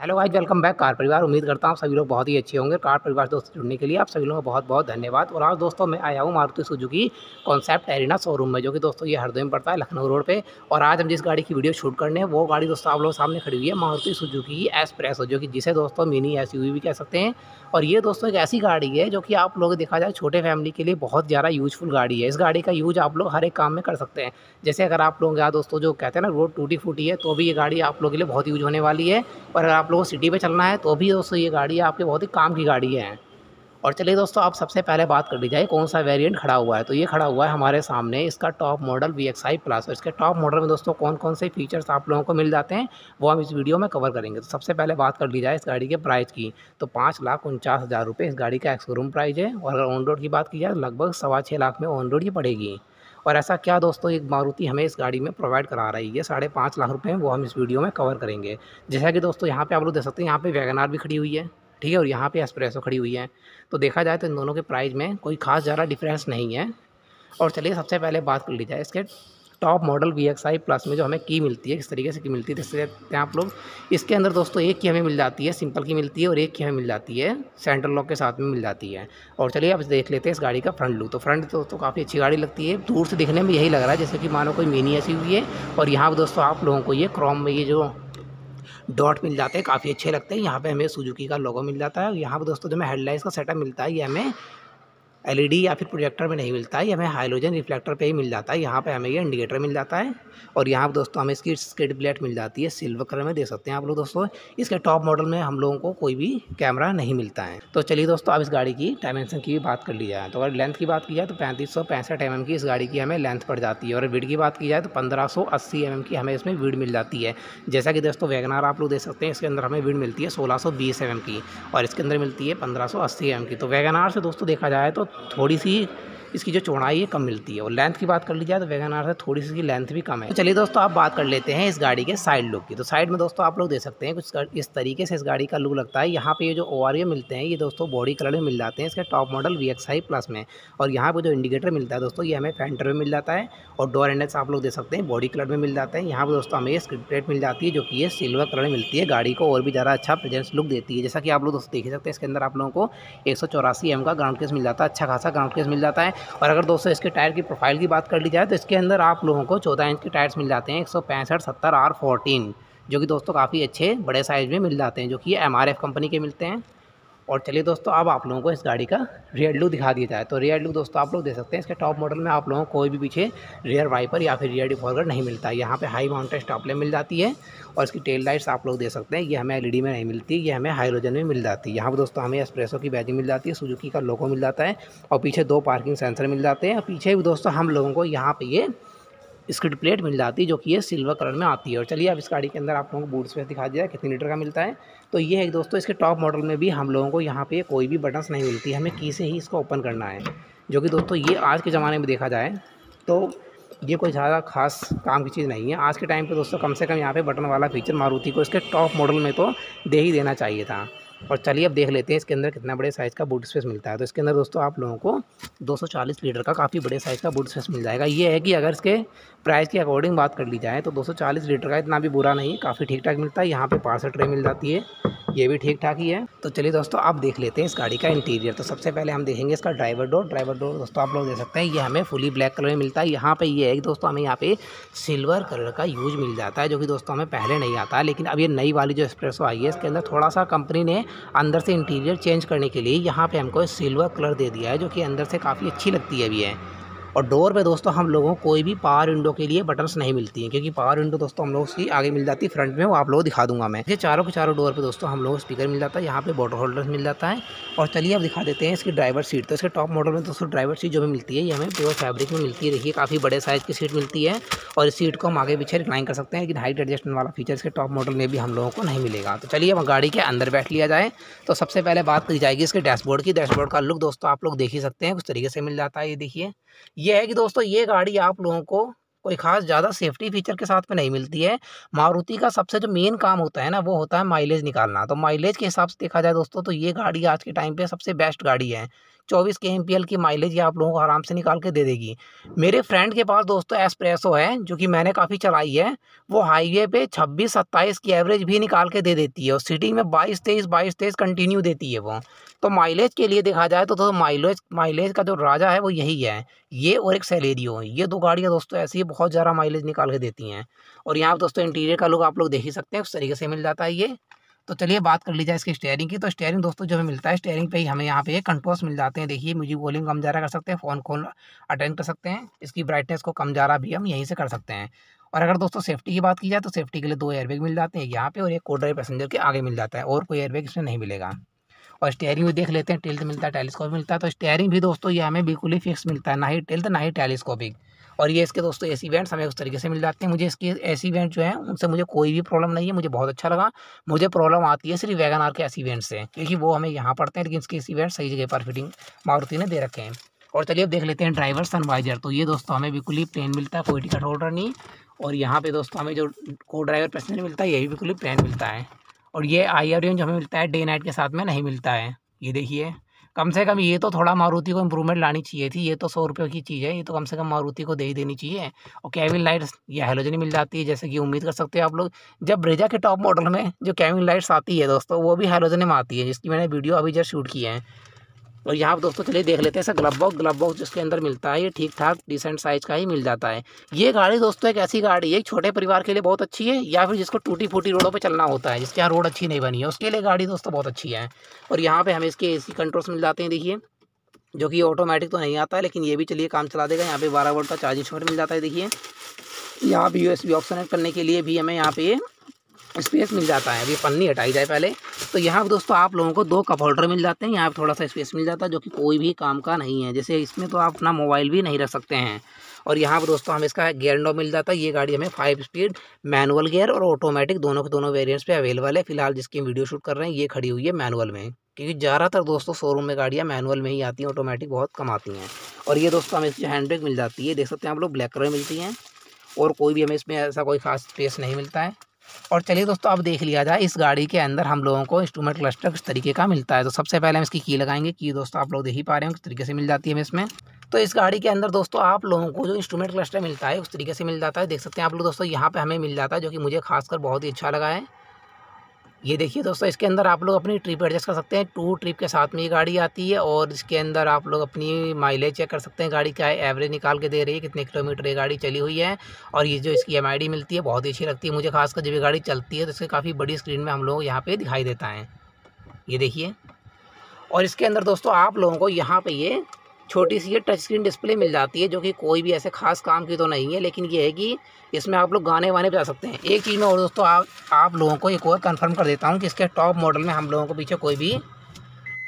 Hello guys, welcome back car परिवार। उम्मीद करता हूँ सभी लोग बहुत ही अच्छे होंगे। कार परिवार दोस्तों जुड़ने के लिए आप सभी लोगों का बहुत बहुत धन्यवाद। और आज दोस्तों मैं आया हूँ Maruti Suzuki concept Arena showroom में, जो कि दोस्तों ये हरदोई में पड़ता है, लखनऊ रोड पे। और आज हम जिस गाड़ी की वीडियो शूट करने हैं, वो गाड़ी दोस्तों आप लोगों सामने खड़ी हुई है, मारुति सुजुकी एसप्रेसो, जो कि जिसे दोस्तों मिनी एस भी कह सकते हैं। और ये दोस्तों एक ऐसी गाड़ी है, जो कि आप लोग देखा जाए छोटे फैमिली के लिए बहुत ज़्यादा यूजफुल गाड़ी है। इस गाड़ी का यूज़ आप लोग हर एक काम में कर सकते हैं। जैसे अगर आप लोग यहाँ दोस्तों जो कहते हैं ना, रोड टूटी फूटी है तो भी ये गाड़ी आप लोगों के लिए बहुत यूज़ होने वाली है। और अगर आप लोगों को सिटी पर चलना है तो भी दोस्तों ये गाड़ी आपके बहुत ही काम की गाड़ी है। और चलिए दोस्तों, आप सबसे पहले बात कर ली जाए कौन सा वेरिएंट खड़ा हुआ है? तो ये खड़ा हुआ है हमारे सामने, इसका top model V X I plus इसके टॉप मॉडल में दोस्तों कौन कौन से फीचर्स आप लोगों को मिल जाते हैं, वो हम इस वीडियो में कवर करेंगे। तो सबसे पहले बात कर ली जाए इस गाड़ी के प्राइस की। तो पाँच लाख उनचास हज़ार रुपये इस गाड़ी का एक्सोरूम प्राइस है, और अगर ऑन रोड की बात की जाए तो लगभग सवा छः लाख में ऑन रोड ही पड़ेगी। और ऐसा क्या दोस्तों एक मारुति हमें इस गाड़ी में प्रोवाइड करा रही है? साढ़े पाँच लाख रुपए वो हम इस वीडियो में कवर करेंगे। जैसा कि दोस्तों यहाँ पे आप लोग देख सकते हैं, यहाँ पे वैगनार भी खड़ी हुई है, ठीक है? और यहाँ पे एस्प्रेसो खड़ी हुई है। तो देखा जाए तो इन दोनों के प्राइस में कोई खास ज़्यादा डिफरेंस नहीं है। और चलिए सबसे पहले बात कर ली जाए इसके top model V X I plus में जो हमें की मिलती है, किस तरीके से की मिलती है, जैसे आप लोग, इसके अंदर दोस्तों एक की हमें मिल जाती है, सिंपल की मिलती है और एक की हमें मिल जाती है सेंट्रल लॉक के साथ में मिल जाती है। और चलिए अब देख लेते हैं इस गाड़ी का फ्रंट लुक तो फ्रंट दोस्तों काफ़ी अच्छी गाड़ी लगती है। दूर से दिखने में यही लग रहा है, जैसे कि मानो कोई मिनी ऐसी हुई है। और यहाँ पर दोस्तों आप लोगों को ये क्रॉम में ये जो डॉट मिल जाते हैं, काफ़ी अच्छे लगते हैं। यहाँ पे हमें सुजुकी का लोगो मिल जाता है। और यहाँ पे दोस्तों जो हमें हेडलाइट्स का सेटअप मिलता है, ये हमें एलईडी या फिर प्रोजेक्टर में नहीं मिलता है हमें हाइलोजन रिफ्लेक्टर पे ही मिल जाता है। यहाँ पे हमें ये इंडिकेटर मिल जाता है और यहाँ पर दोस्तों हमें इसकी स्किड प्लेट मिल जाती है, सिल्वर कलर में देख सकते हैं आप लोग दोस्तों। इसके टॉप मॉडल में हम लोगों को कोई भी कैमरा नहीं मिलता है। तो चलिए दोस्तों अब इस गाड़ी की डायमेंशन की भी बात कर ली जाए। तो अगर लेंथ की बात की जाए तो पैंतीस सौ पैंसठ एम की इस गाड़ी की हमें लेंथ पड़ जाती है और वीड की बात की जाए तो पंद्रह सौ अस्सी एम की हमें इसमें वीड मिल जाती है। जैसा कि दोस्तों वैगनार आप लोग देख सकते हैं, इसके अंदर हमें वीड मिलती है सोलह सौ बीस एम की और इसके अंदर मिलती है पंद्रह सौ अस्सी एम की। तो वैगनार से दोस्तों देखा जाए तो थोड़ी सी इसकी जो चौड़ाई है, कम मिलती है। और लेंथ की बात कर ली जाए तो वैगन आर से थोड़ी सी लेंथ भी कम है। तो चलिए दोस्तों, आप बात कर लेते हैं इस गाड़ी के साइड लुक की। तो साइड में दोस्तों, आप लोग देख सकते हैं कुछ इस तरीके से इस गाड़ी का लुक लगता है। यहाँ पे ये जो ओ मिलते हैं, ये दोस्तों बॉडी कलर में मिल जाते हैं इसके टॉप मॉडल वी प्लस में। और यहाँ पर जो इंडिकेटर मिलता है दोस्तों, ये हमें फेंटर में मिल जाता है। और डोर एंडल्स आप लोग देख सकते हैं बॉडी कलर में मिल जाता है। यहाँ पर दोस्तों, हमें प्लेट मिल जाती है, जो कि ये सिल्वर कलर में मिलती है। गाड़ी को और भी ज़्यादा अच्छा प्रेजेंस लुक देती है। जैसा कि आप लोग दोस्तों देख सकते हैं, इसके अंदर आप लोगों को एक सौ चौरासी एम का ग्राउंड केस मिल जाता है अच्छा खासा ग्राउंड केस मिल जाता है। और अगर दोस्तों इसके टायर की प्रोफ़ाइल की बात कर ली जाए तो इसके अंदर आप लोगों को चौदह इंच के टायर्स मिल जाते हैं, एक सौ पैंसठ, सत्तर, आर फोर्टीन, जो कि दोस्तों काफ़ी अच्छे बड़े साइज़ में मिल जाते हैं, जो कि एम कंपनी के मिलते हैं। और चलिए दोस्तों, अब आप लोगों को इस गाड़ी का रियर लुक दिखा दिया जाए। तो रियर लुक दोस्तों, आप लोग देख सकते हैं, इसके टॉप मॉडल में आप लोगों को कोई भी पीछे रियर वाइपर या फिर रियर डिफॉर्गर नहीं मिलता। यहाँ पे हाई माउंटेड स्टॉप मिल जाती है और इसकी टेल लाइट्स आप लोग देख सकते हैं, ये हमें एलईडी में नहीं मिलती, ये हमें हाइड्रोजन में मिल जाती है। यहाँ पर दोस्तों, हमें एस्प्रेसो की बैजिंग मिल जाती है सुजुकी का लोगो मिल जाता है और पीछे दो पार्किंग सेंसर मिल जाते हैं। और पीछे भी दोस्तों, हम लोगों को यहाँ पर ये स्किड प्लेट मिल जाती है जो कि ये सिल्वर कलर में आती है। और चलिए अब इस गाड़ी के अंदर आप लोगों को बूट स्पेस दिखा दिया कितने लीटर का मिलता है। तो ये है दोस्तों, इसके टॉप मॉडल में भी हम लोगों को यहाँ पे कोई भी बटन्स नहीं मिलती हमें की से ही इसको ओपन करना है, जो कि दोस्तों ये आज के ज़माने में देखा जाए तो ये कोई ज़्यादा खास काम की चीज़ नहीं है। आज के टाइम पे दोस्तों कम से कम यहाँ पे बटन वाला फीचर मारुति को इसके टॉप मॉडल में तो दे ही देना चाहिए था। और चलिए अब देख लेते हैं इसके अंदर कितना बड़े साइज़ का बूट स्पेस मिलता है। तो इसके अंदर दोस्तों आप लोगों को 240 लीटर का काफ़ी बड़े साइज़ का बूट स्पेस मिल जाएगा। ये है कि अगर इसके प्राइस के अकॉर्डिंग बात कर ली जाए तो 240 लीटर का इतना भी बुरा नहीं है, काफ़ी ठीक ठाक मिलता है। यहाँ पर पार्सल ट्रे मिल जाती है, ये भी ठीक ठाक ही है। तो चलिए दोस्तों आप देख लेते हैं इस गाड़ी का इंटीरियर तो सबसे पहले हम देखेंगे इसका ड्राइवर डोर ड्राइवर डोर दोस्तों आप लोग देख सकते हैं, ये हमें फुली ब्लैक कलर में मिलता है। यहाँ पे ये है कि दोस्तों हमें यहाँ पे सिल्वर कलर का यूज़ मिल जाता है, जो कि दोस्तों हमें पहले नहीं आता। लेकिन अब ये नई वाली जो एक्सप्रेसो आई है, इसके अंदर थोड़ा सा कंपनी ने अंदर से इंटीरियर चेंज करने के लिए यहाँ पे हमको सिल्वर कलर दे दिया है, जो कि अंदर से काफ़ी अच्छी लगती है अभी है और डोर पे दोस्तों हम लोगों को कोई भी पावर विंडो के लिए बटन्स नहीं मिलती हैं, क्योंकि पावर विंडो दोस्तों हम लोग की आगे मिल जाती है फ्रंट में वो आप लोग दिखा दूँगा मैं। ये चारों के चारों डोर पे दोस्तों हम लोग स्पीकर मिल जाता है, यहाँ पे बॉटल होल्डर मिल जाता है। और चलिए अब दिखा देते हैं इसकी ड्राइवर सीट तो इसके टॉप मॉडल में दोस्तों ड्राइवर सीट जो भी मिलती है, ये हमें प्योर फैब्रिक में मिलती रही है काफ़ी बड़े साइज़ की सीट मिलती है और इस सीट को हम आगे पीछे रिक्लाइन कर सकते हैं लेकिन हाइट एडजस्टमेंट वाला फीचर इसके टॉप मॉडल में भी हम लोगों को नहीं मिलेगा। तो चलिए अब गाड़ी के अंदर बैठ लिया जाए। तो सबसे पहले बात की जाएगी इसके डैशबोर्ड की। डैशबोर्ड का लुक दोस्तों आप लोग देख ही सकते हैं, कुछ तरीके से मिल जाता है ये देखिए। ये है कि दोस्तों, ये गाड़ी आप लोगों को कोई ख़ास ज़्यादा सेफ्टी फीचर के साथ में नहीं मिलती है। मारुति का सबसे जो मेन काम होता है ना, वो होता है माइलेज निकालना। तो माइलेज के हिसाब से देखा जाए दोस्तों तो ये गाड़ी आज के टाइम पे सबसे बेस्ट गाड़ी है। चौबीस के एम की माइलेज ये आप लोगों को आराम से निकाल के दे देगी। मेरे फ्रेंड के पास दोस्तों एस्प्रेसो है जो कि मैंने काफ़ी चलाई है वो हाईवे पे छब्बीस सत्ताईस की एवरेज भी निकाल के दे देती है और सिटी में बाईस तेईस बाईस तेईस कंटिन्यू देती है वो। तो माइलेज के लिए देखा जाए तो, तो माइलेज माइलेज का जो राजा है वो यही है ये और एक सेलेरियो ये दो गाड़ियाँ दोस्तों ऐसी बहुत ज़्यादा माइलेज निकाल के देती हैं। और यहाँ दोस्तों इंटीरियर का लुक आप लोग देख ही सकते हैं उस तरीके से मिल जाता है ये। तो चलिए बात कर ली जाए इसकी स्टेयरिंग की। तो स्टेयरिंग दोस्तों, जो हमें मिलता है स्टेयरिंग पे ही हमें यहाँ पे कंट्रोल्स मिल जाते हैं। देखिए मुझे वॉल्यूम कम ज़्यादा कर सकते हैं फ़ोन कॉल अटेंड कर सकते हैं। इसकी ब्राइटनेस को कम ज़्यादा भी हम यहीं से कर सकते हैं। और अगर दोस्तों सेफ्टी की बात की जाए तो सेफ्टी के लिए दो एयरबैग मिल जाते हैं यहाँ पे और एक कोडर पैसेंजर के आगे मिल जाता है और कोई एयरबैग इसमें नहीं मिलेगा। और स्टेयरिंग भी देख लेते हैं टेल्थ मिलता है टेलीस्कोप मिलता है। तो स्टेयरिंग भी दोस्तों, ये हमें बिल्कुल ही फिक्स मिलता है, ना ही टेल्थ ना ही टेलीस्कोपिक और ये इसके दोस्तों एसी वेंट्स हमें उस तरीके से मिल जाते हैं। मुझे इसके एसी वेंट जो है, उनसे मुझे कोई भी प्रॉब्लम नहीं है, मुझे बहुत अच्छा लगा। मुझे प्रॉब्लम आती है सिर्फ़ वैगन आर के एसी वेंट से, क्योंकि वो हमें यहाँ पड़ते हैं, लेकिन इसके एसी वेंट सही जगह पर फिटिंग मारुति ने दे रखे हैं। और चलिए अब देख लेते हैं ड्राइवर सनवाइजर तो ये दोस्तों हमें बिल्कुल ही प्लेन मिलता है, कोई टिकट होल्डर नहीं। और यहाँ पे दोस्तों हमें जो को ड्राइवर पैसेंजर मिलता है यही बिल्कुल ही प्लेन मिलता है। और ये आई आर जो हमें मिलता है डे नाइट के साथ में नहीं मिलता है। ये देखिए। कम से कम ये तो थोड़ा मारुति को इम्प्रूवमेंट लानी चाहिए थी, ये तो सौ रुपये की चीज़ है, ये तो कम से कम मारुति को दे ही देनी चाहिए। और कैबिन लाइट्स ये हेलोजन मिल जाती है, जैसे कि उम्मीद कर सकते हैं आप लोग। जब ब्रेजा के टॉप मॉडल में जो कैबिन लाइट्स आती है दोस्तों, वो भी हेलोजन में आती है, जिसकी मैंने वीडियो अभी जस्ट शूट की है। और यहाँ पर दोस्तों चलिए देख लेते हैं sir glove box glove box जिसके अंदर मिलता है, ये ठीक ठाक डिसेंट साइज़ का ही मिल जाता है। ये गाड़ी दोस्तों एक ऐसी गाड़ी है छोटे परिवार के लिए बहुत अच्छी है, या फिर जिसको टूटी फूटी रोडों पर चलना होता है, जिसके यहाँ रोड अच्छी नहीं बनी है, उसके लिए गाड़ी दोस्तों बहुत अच्छी है। और यहाँ पर हमें इसके ए कंट्रोल्स मिल जाते हैं, देखिए, जो कि ऑटोमेटिक तो नहीं आता है लेकिन ये भी चलिए काम चला देगा। यहाँ पे बारह वोल्ट का चार्जिंग शॉट मिल जाता है, देखिए। यहाँ पे यू एस बी ऑप्शन करने के लिए भी हमें यहाँ पे स्पेस मिल जाता है। अभी पन्नी हटाई जाए पहले। तो यहाँ पर दोस्तों आप लोगों को दो कप होल्डर मिल जाते हैं। यहाँ पर थोड़ा सा स्पेस मिल जाता है जो कि कोई भी काम का नहीं है। जैसे इसमें तो आप अपना मोबाइल भी नहीं रख सकते हैं। और यहाँ पर दोस्तों हमें इसका गेयर नॉब मिल जाता है। ये गाड़ी हमें फाइव स्पीड मैनुअल गेयर और ऑटोमेटिक दोनों के दोनों वेरियंट्स पे अवेलेबल है। फ़िलहाल जिसकी वीडियो शूट कर रहे हैं, ये खड़ी हुई है मैनुअल में। क्योंकि ज़्यादातर दोस्तों शोरूम में गाड़ियाँ मैनुअल में ही आती हैं ऑटोमेटिक बहुत कम आती हैं। और ये दोस्तों हमें इसकी हैंड ब्रेक मिल जाती है। देख सकते हैं आप लोग ब्लैक कलर मिलती हैं। और कोई भी हमें इसमें ऐसा कोई खास स्पेस नहीं मिलता है। और चलिए दोस्तों, अब देख लिया जाए, इस गाड़ी के अंदर हम लोगों को इंस्ट्रूमेंट क्लस्टर किस तरीके का मिलता है। तो सबसे पहले हम इसकी की लगाएँगे। की दोस्तों, आप लोग देख ही पा रहे हैं किस तरीके से मिल जाती है हमें इसमें। तो इस गाड़ी के अंदर दोस्तों, आप लोगों को जो इंस्ट्रूमेंट क्लस्टर मिलता है, उस तरीके से मिल जाता है। देख सकते हैं आप लोग दोस्तों, यहाँ पर हमें मिल जाता है, जो कि मुझे खासकर बहुत ही अच्छा लगा है। ये देखिए दोस्तों, इसके अंदर आप लोग अपनी ट्रिप एडजस्ट कर सकते हैं। टू ट्रिप के साथ में ये गाड़ी आती है और इसके अंदर आप लोग अपनी माइलेज चेक कर सकते हैं। गाड़ी क्या है एवरेज निकाल के दे रही है, कितने किलोमीटर ये गाड़ी चली हुई है और ये जो इसकी एमआईडी मिलती है, बहुत ही अच्छी लगती है मुझे, खासकर जब ये गाड़ी चलती है तो इसके काफ़ी बड़ी स्क्रीन में हम लोग यहाँ पर दिखाई देता है। ये देखिए। और इसके अंदर दोस्तों, आप लोगों को यहाँ पर ये छोटी सी ये टच स्क्रीन डिस्प्ले मिल जाती है, जो कि कोई भी ऐसे खास काम की तो नहीं है, लेकिन ये है कि इसमें आप लोग गाने वाने बजा सकते हैं। एक चीज़ में और दोस्तों, आप आप लोगों को एक और कंफर्म कर देता हूँ कि इसके टॉप मॉडल में हम लोगों को पीछे कोई भी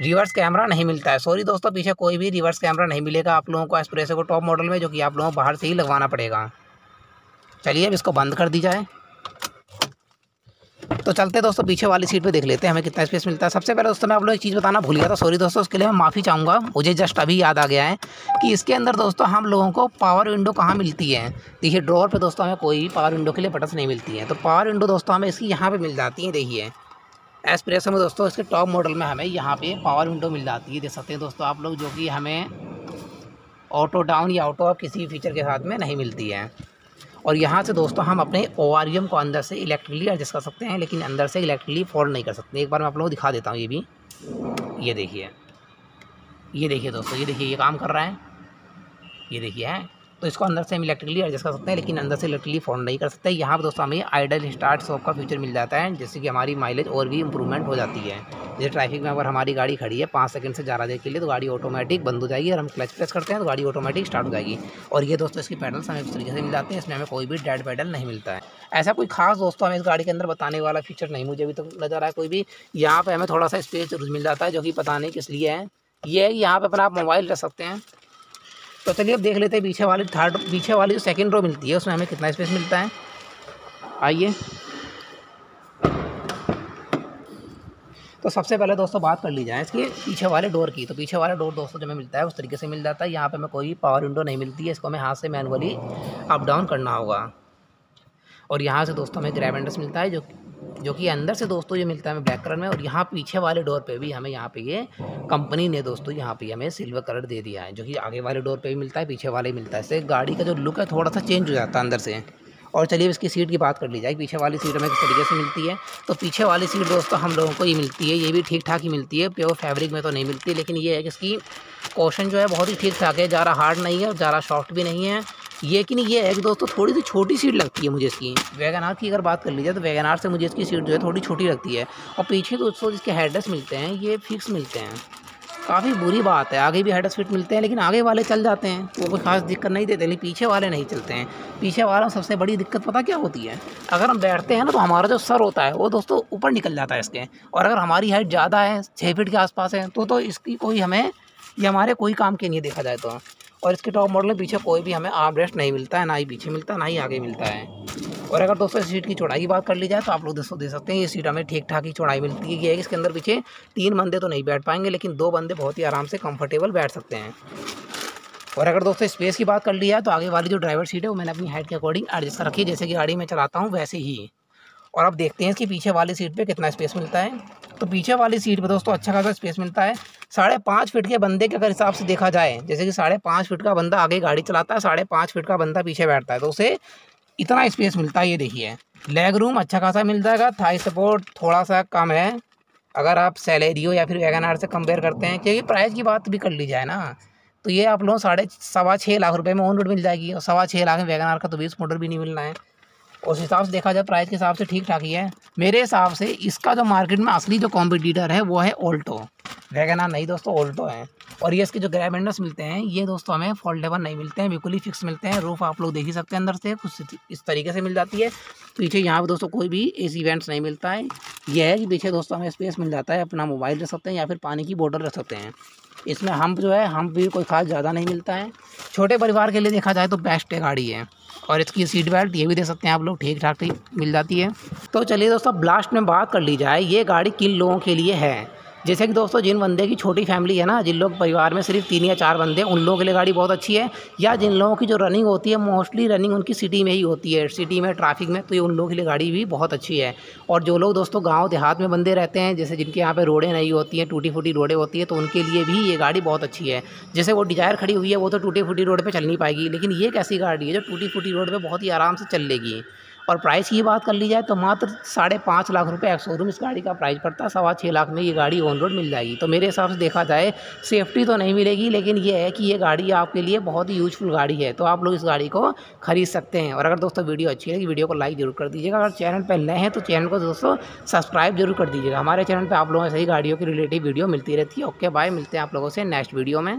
रिवर्स कैमरा नहीं मिलता है। सॉरी दोस्तों, पीछे कोई भी रिवर्स कैमरा नहीं मिलेगा आप लोगों को एस्प्रेसो को टॉप मॉडल में, जो कि आप लोगों को बाहर से ही लगवाना पड़ेगा। चलिए अब इसको बंद कर दी जाए। तो चलते दोस्तों, पीछे वाली सीट पे देख लेते हैं हमें कितना स्पेस मिलता है। सबसे पहले दोस्तों, मैं आप लोग एक चीज़ बताना भूल गया था सॉरी दोस्तों, उसके लिए मैं माफ़ी चाहूँगा। मुझे जस्ट अभी याद आ गया है कि इसके अंदर दोस्तों, हम लोगों को पावर विंडो कहाँ मिलती है? देखिए ड्रॉर पर दोस्तों, हमें कोई पावर विंडो के लिए बटन नहीं मिलती है। तो पावर विंडो दोस्तों, हमें इसकी यहाँ पर मिल जाती है, देखिए। एसप्रेसो में दोस्तों, इसके टॉप मॉडल में हमें यहाँ पर पावर विंडो मिल जाती है। देख सकते हैं दोस्तों, आप लोग, जो कि हमें ऑटो डाउन या ऑटो अप किसी भी फीचर के साथ में नहीं मिलती है। और यहाँ से दोस्तों हम अपने ओ को अंदर से इलेक्ट्रिकली एडजस्ट कर सकते हैं, लेकिन अंदर से इलेक्ट्रिकली फॉल्ट नहीं कर सकते। एक बार मैं आप लोगों को दिखा देता हूँ ये भी। ये देखिए। ये देखिए दोस्तों, ये देखिए, ये काम कर रहा है। ये देखिए, है। तो इसको अंदर से हम इलेक्ट्रिकली एडजस्ट कर सकते हैं, लेकिन अंदर से इलेक्ट्रिकली फ़ोन नहीं कर सकते। यहाँ पर दोस्तों हमें आइडल स्टार्ट सॉप का फीचर मिल जाता है, जिससे कि हमारी माइलेज और भी इम्प्रूवमेंट हो जाती है। जैसे ट्रैफ़िक में अगर हमारी गाड़ी खड़ी है, पाँच सेकंड से ज़्यादा देर के लिए तो गाड़ी ऑटोमेटिक बंद हो जाएगी और हम क्लच प्रेस करते हैं तो गाड़ी ऑटोमेटिक स्टार्ट हो जाएगी। और ये दोस्तों इसकी पैडल्स हमें इस तरीके से मिल जाते हैं, इसमें हमें कोई भी डेड पैडल नहीं मिलता है। ऐसा कोई खास दोस्तों हमें इस गाड़ी के अंदर बताने वाला फीचर नहीं, मुझे अभी तक तो नज़र आया कोई भी यहाँ पर हमें थोड़ा सा स्पेस मिल जाता है, जो कि पता नहीं किस लिए है। ये है कि यहाँ पर अपना आप मोबाइल रख सकते हैं। तो चलिए अब देख लेते हैं, पीछे वाली थर्ड पीछे वाली जो सेकंड रो मिलती है, उसमें हमें कितना स्पेस मिलता है। आइए। तो सबसे पहले दोस्तों बात कर ली जाए इसके पीछे वाले डोर की। तो पीछे वाला डोर दोस्तों जो हमें मिलता है, उस तरीके से मिल जाता है। यहाँ पे हमें कोई पावर विंडो नहीं मिलती है, इसको हमें हाथ से मैनुअली अप डाउन करना होगा। और यहाँ से दोस्तों हमें ग्रैब मिलता है, जो जो कि अंदर से दोस्तों ये मिलता है हमें ब्लैक कलर में। और यहाँ पीछे वाले डोर पे भी हमें यहाँ पे ये कंपनी ने दोस्तों यहाँ पे हमें सिल्वर कलर दे दिया है, जो कि आगे वाले डोर पे भी मिलता है, पीछे वाले मिलता है। इससे गाड़ी का जो लुक है थोड़ा सा चेंज हो जाता है अंदर से। और चलिए इसकी सीट की बात कर ली जाए पीछे वाली सीट हमें किस तरीके से मिलती है। तो पीछे वाली सीट दोस्तों हम लोगों को ये मिलती है, ये भी ठीक ठाक ही मिलती है, प्योर फैब्रिक में तो नहीं मिलती, लेकिन ये है कि इसकी कोशन जो है बहुत ही ठीक ठाक है, ज़्यादा हार्ड नहीं है और ज़्यादा सॉफ्ट भी नहीं है। नहीं, ये है कि दोस्तों थोड़ी सी छोटी सीट लगती है मुझे इसकी। वैगन आर की अगर बात कर लीजिए तो वैगन आर से मुझे इसकी सीट जो है थोड़ी छोटी लगती है। और पीछे दोस्तों जिसके हेडलेस मिलते हैं, ये फिक्स मिलते हैं। काफ़ी बुरी बात है। आगे भी हेड स्पीड मिलते हैं, लेकिन आगे वाले चल जाते हैं। वो कोई खास दिक्कत नहीं देते, लेकिन पीछे वाले नहीं चलते हैं। पीछे वालों सबसे बड़ी दिक्कत पता क्या होती है? अगर हम बैठते हैं ना तो हमारा जो सर होता है, वो दोस्तों ऊपर निकल जाता है इसके। और अगर हमारी हाइट ज़्यादा है छः फीट के आसपास है तो तो इसकी कोई हमें, ये हमारे कोई काम के नहीं देखा जाए तो। और इसके टॉप मॉडल में पीछे कोई भी हमें आर्म रेस्ट नहीं मिलता है, ना ही पीछे मिलता है ना ही आगे मिलता है। और अगर दोस्तों इस सीट की चौड़ाई की बात कर ली जाए तो आप लोग दोस्तों दे सकते हैं, ये सीट हमें ठीक ठाक ही चौड़ाई मिलती है है इसके अंदर पीछे तीन बंदे तो नहीं बैठ पाएँगे, लेकिन दो बंदे बहुत ही आराम से कंफर्टेबल बैठ सकते हैं। और अगर दोस्तों स्पेस की बात कर ली जाए तो आगे वाली जो ड्राइवर सीट है, वो मैंने अपनी हाइट के अकॉर्डिंग एडजस्ट रखी है, जैसे कि गाड़ी में चलाता हूँ, वैसे ही। और अब देखते हैं इसकी पीछे वाली सीट पे कितना स्पेस मिलता है। तो पीछे वाली सीट पे दोस्तों अच्छा खासा स्पेस मिलता है। साढ़े पाँच फिट के बंदे के अगर हिसाब से देखा जाए, जैसे कि साढ़े पाँच फिट का बंदा आगे गाड़ी चलाता है, साढ़े पाँच फिट का बंदा पीछे बैठता है तो उसे इतना स्पेस मिलता है, ये देखिए। लेग रूम अच्छा खासा मिल जाएगा थाई सपोर्ट थोड़ा सा कम है। अगर आप सैलरियो या फिर वैगन आर से कंपेयर करते हैं, क्योंकि प्राइस की बात भी कर ली जाए ना तो ये आप लोग साढ़े सवा छः लाख रुपए में ऑन रोड मिल जाएगी, और सवा छः लाख में वैगन आर का तो बीस मोटर भी नहीं मिलना है। उस हिसाब से देखा जाए प्राइस के हिसाब से ठीक ठाक ही है। मेरे हिसाब से इसका जो मार्केट में असली जो कॉम्पिटिटर है, वो है ओल्टो वैगन नहीं दोस्तों ओल्टो है। और ये इसके जो ग्रैब हैंडल्स मिलते हैं, ये दोस्तों हमें फोल्डेबल नहीं मिलते हैं, बिल्कुल ही फिक्स मिलते हैं। रूफ आप लोग देख ही सकते हैं अंदर से, कुछ इस तरीके से मिल जाती है। पीछे यहाँ पर दोस्तों कोई भी एसी वेंट्स नहीं मिलता है। यह है कि पीछे दोस्तों हमें स्पेस मिल जाता है, अपना मोबाइल रख सकते हैं या फिर पानी की बोतल रख सकते हैं। इसमें हम जो है हम भी कोई खास ज़्यादा नहीं मिलता है। छोटे परिवार के लिए देखा जाए तो बेस्ट है गाड़ी है। और इसकी सीट बेल्ट ये भी दे सकते हैं आप लोग, ठीक ठाक मिल जाती है। तो चलिए दोस्तों ब्लास्ट में बात कर ली जाए, ये गाड़ी किन लोगों के लिए है? जैसे कि दोस्तों, जिन बंदे की छोटी फैमिली है ना, जिन लोग परिवार में सिर्फ़ तीन या चार बंदे उन लोगों के लिए गाड़ी बहुत अच्छी है। या जिन लोगों की जो रनिंग होती है मोस्टली रनिंग उनकी सिटी में ही होती है। सिटी में ट्रैफ़िक में तो ये उन लोगों के लिए गाड़ी भी बहुत अच्छी है। और जो लोग दोस्तों, गाँव देहात में बंदे रहते हैं, जैसे जिनके यहाँ पर रोडें नहीं होती हैं टूटी फूटी रोडें होती है तो उनके लिए भी ये गाड़ी बहुत अच्छी है। जैसे वो डिज़ायर खड़ी हुई है, वो तो टूटी फूटी रोड पर चल नहीं पाएगी, लेकिन ये एक ऐसी गाड़ी है जो टूटी फूटी रोड पर बहुत ही आराम से चल लेगी और प्राइस की बात कर ली जाए तो मात्र साढ़े पाँच लाख रुपए एक शोरूम इस गाड़ी का प्राइस पड़ता है। सवा छः लाख में ये गाड़ी ऑन रोड मिल जाएगी। तो मेरे हिसाब से देखा जाए सेफ्टी तो नहीं मिलेगी, लेकिन ये है कि ये गाड़ी आपके लिए बहुत ही यूजफुल गाड़ी है। तो आप लोग इस गाड़ी को खरीद सकते हैं। और अगर दोस्तों वीडियो अच्छी लगी, वीडियो को लाइक ज़रूर कर दीजिएगा। अगर चैनल पर नए हैं तो चैनल को दोस्तों सब्सक्राइब ज़रूर कर दीजिएगा। हमारे चैनल पर आप लोगों से ही गाड़ियों की रिलेटिव वीडियो मिलती रहती है। ओके बाय मिलते हैं आप लोगों से नेक्स्ट वीडियो में।